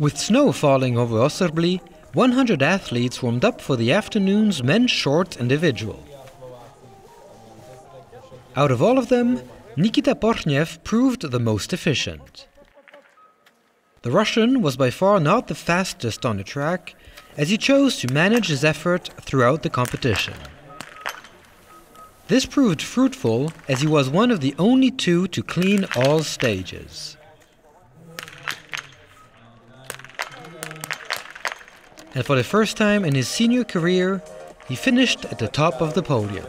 With snow falling over Osrblie, 100 athletes warmed up for the afternoon's men's short individual. Out of all of them, Nikita Porshnev proved the most efficient. The Russian was by far not the fastest on the track, as he chose to manage his effort throughout the competition. This proved fruitful as he was one of the only two to clean all stages. And for the first time in his senior career, he finished at the top of the podium.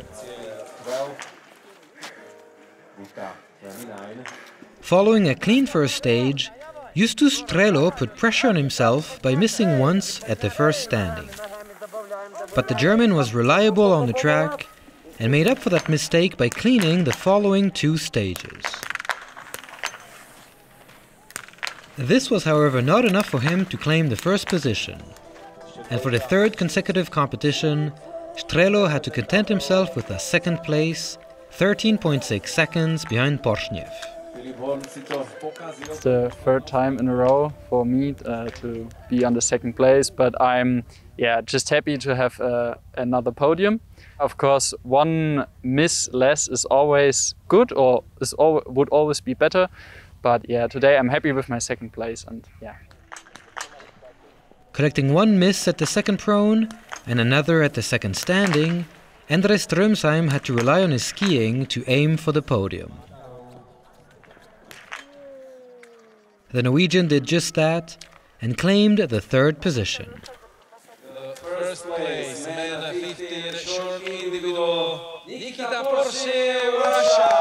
Following a clean first stage, Justus Strelow put pressure on himself by missing once at the first standing. But the German was reliable on the track and made up for that mistake by cleaning the following two stages. This was, however, not enough for him to claim the first position. And for the third consecutive competition, Strelow had to content himself with a second place, 13.6 seconds behind Porshnev. It's the third time in a row for me uh, to be on the second place, but I'm yeah just happy to have uh, another podium. Of course, one miss less is always good, or is al would always be better. But yeah, today I'm happy with my second place, and yeah. Collecting one miss at the second prone and another at the second standing, Endre Strömsheim had to rely on his skiing to aim for the podium. The Norwegian did just that and claimed the third position. The first place, men 50 short individual, Nikita Porshnev, Russia.